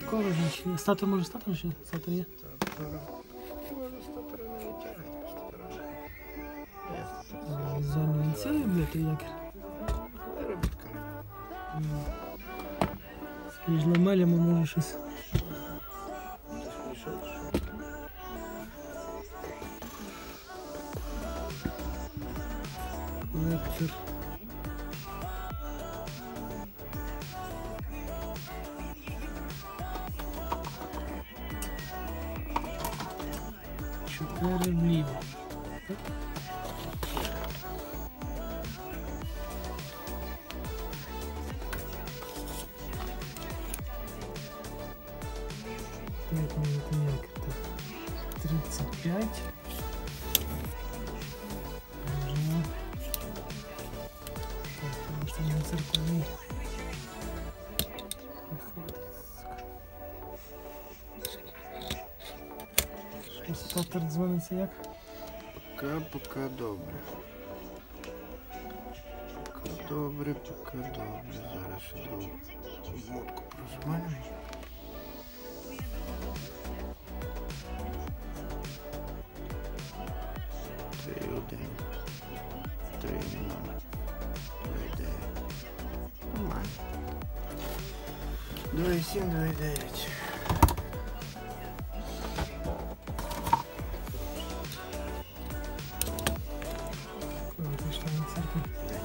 Такого ж. Статор може статор ще? Статор є? Може статора не витягати, статора не. Я статора. Зону він цілий бити як? Виробітка. Між ламелями може щось. Ти ж прийшов? що? Лектор. Як мені це як? Так. 35. Ага. Так, потому что не церковный. Що статор дзвониться як? Пока, пока добре. Пока добре, пока добре. Зараз я другу мотку прожимаю. Три один. Три ноль. Два дев'ять. Нормально. Два і сім, два і дев'ять.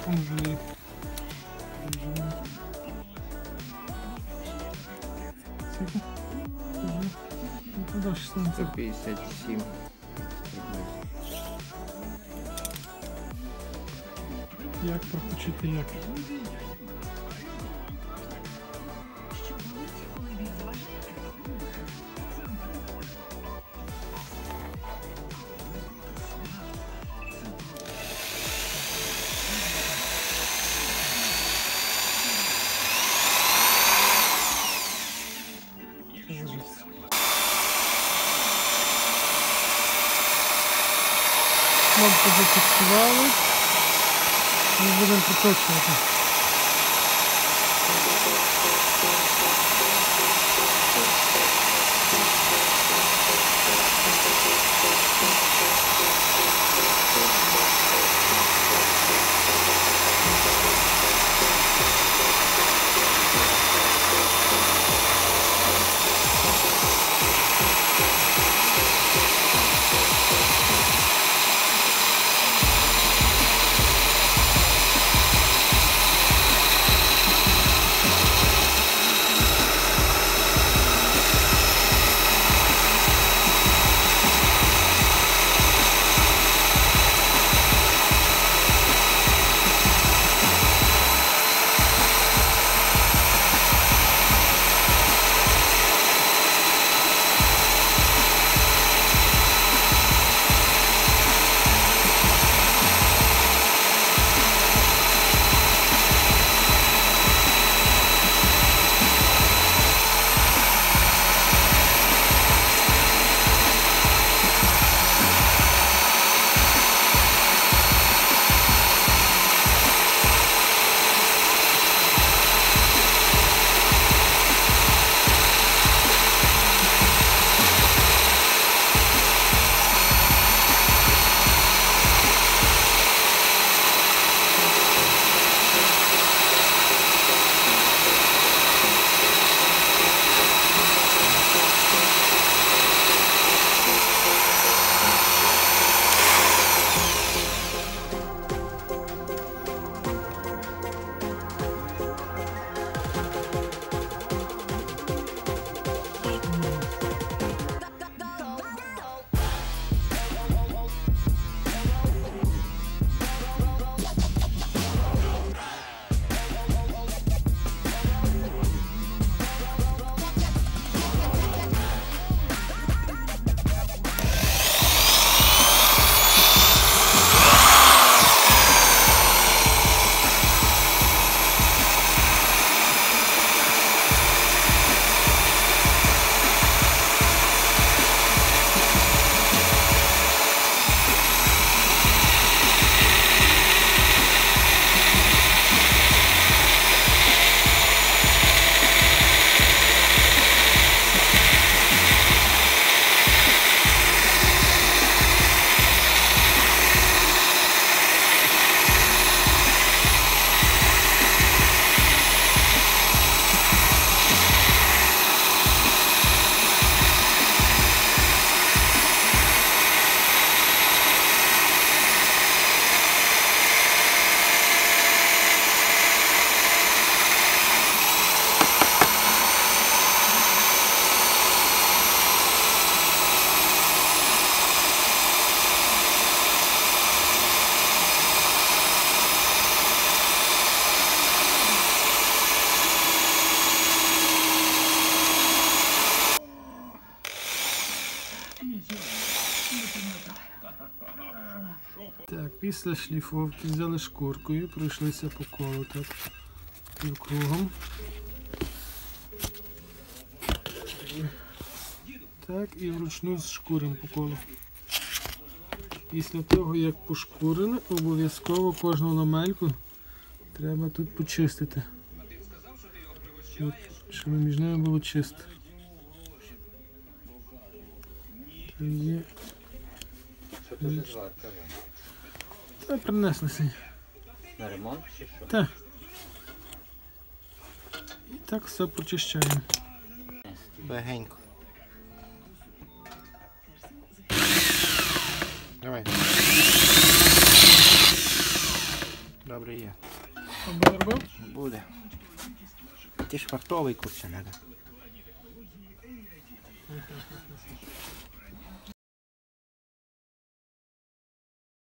Ну, туди 16. 157. Як пропочити як? Кнопку зафіксували. Ми будемо проточувати. Після шліфовки взяли шкуркою, пройшлися по колу так півкругом. Так, і вручну з шкурим по колу. Після того, як пошкурили, обов'язково кожну ламельку треба тут почистити. Щоб, між ними було чисто. Це є. Що та принесли синь. На ремонт чи що? Так. І так все почищаємо. Легенько. Давай. Добре є. Буде робив? Буде. Ти швартовий курча треба.